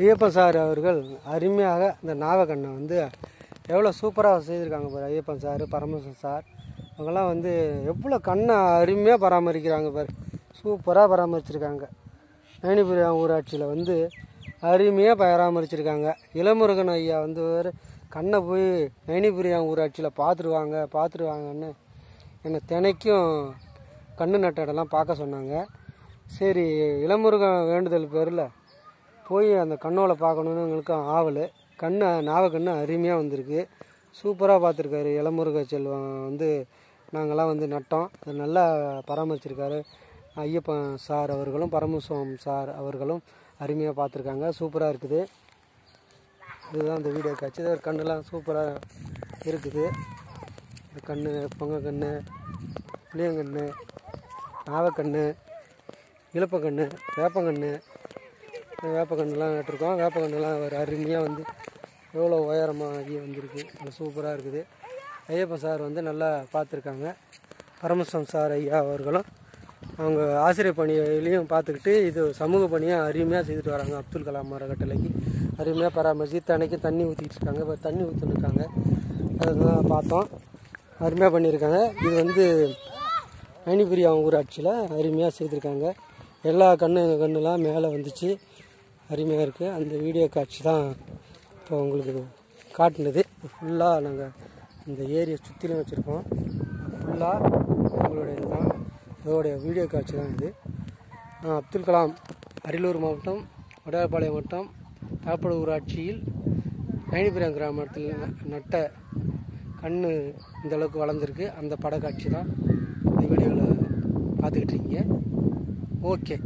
Ayyappan sir அவர்கள் அருமையாக இந்த நாகக்கண்ணை வந்து எவ்வளோ சூப்பராக செய்திருக்காங்க பாரு ஐயப்பன் சார் பரமேஸ்வரன் சார். அவங்கெல்லாம் வந்து எவ்வளோ கண்ணை அருமையாக பராமரிக்கிறாங்க பாரு. சூப்பராக பராமரிச்சிருக்காங்க. நயனிபுரம் ஊராட்சியில் வந்து அருமையாக பராமரிச்சிருக்காங்க. இளமுருகன் ஐயா வந்து வேறு கண்ணை போய் நயனிபுரியம் ஊராட்சியில் பார்த்துருவாங்க பார்த்துருவாங்கன்னு என்னை தினைக்கும் கண்ணு நட்டடெல்லாம் பார்க்க சொன்னாங்க. சரி இளமுருகன் வேண்டுதல் பேரில் போய் அந்த கண்ணோவில் பார்க்கணுன்னு எங்களுக்கும் ஆவல். கண்ணு நாவக்கண்ணு அருமையாக வந்திருக்கு. சூப்பராக பார்த்துருக்காரு இளமுருக செல்வம். வந்து நாங்களாம் வந்து நட்டோம். அது நல்லா பராமரிச்சிருக்காரு. ஐயப்பன் சார் அவர்களும் பரமசுவம் சார் அவர்களும் அருமையாக பார்த்துருக்காங்க. சூப்பராக இருக்குது. இதுதான் அந்த வீடியோ காட்சி. இது கண்ணெல்லாம் சூப்பராக இருக்குது. இந்த கண்ணு பொங்க கண்ணு புளியங்கண்ணு நாவக்கண்ணு இழுப்பக்கண்ணு வேப்பங்கண்ணு வேப்பக்கன்றுலாம் நட்டிருக்கோம். வேப்பக்கண்ணுலாம் ஒரு அருமையாக வந்து எவ்வளோ உயரமாக ஆகி வந்திருக்கு. நல்லா சூப்பராக இருக்குது. ஐயப்பன் சார் வந்து நல்லா பார்த்துருக்காங்க. பரமசம் சார் ஐயா அவர்களும் அவங்க ஆசிரியர் பணியிலையும் பார்த்துக்கிட்டு இது சமூக பணியாக அருமையாக செய்துட்டு வராங்க. அப்துல் கலாம் அறக்கட்டளைக்கு அருமையாக பராமரித்து தன்னைக்கு தண்ணி ஊற்றிட்டு இருக்காங்க. இப்போ தண்ணி ஊற்றிருக்காங்க அதுதான் பார்த்தோம். அருமையாக பண்ணியிருக்காங்க. இது வந்து மணிபுரியா ஊராட்சியில் அருமையாக செய்திருக்காங்க. எல்லா கண்ணு கண்ணுலாம் மேலே வந்துச்சு. அருமையாக இருக்குது அந்த வீடியோ காட்சி தான் இப்போ உங்களுக்கு காட்டினது. ஃபுல்லாக நாங்கள் இந்த ஏரியை சுற்றிலும் வச்சுருக்கோம். ஃபுல்லாக உங்களுடைய இதுதான் இதோடைய வீடியோ காட்சி தான் இது. அப்துல் கலாம் அரியலூர் மாவட்டம் வடாபாளையம் வட்டம் தாப்பட ஊராட்சியில் நயனிபுரம் கிராமத்தில் நட்ட கண்ணு இந்தளவுக்கு வளர்ந்துருக்கு. அந்த படக்காட்சி தான் இந்த வீடியோவில் பார்த்துக்கிட்டு இருக்கீங்க. ஓகே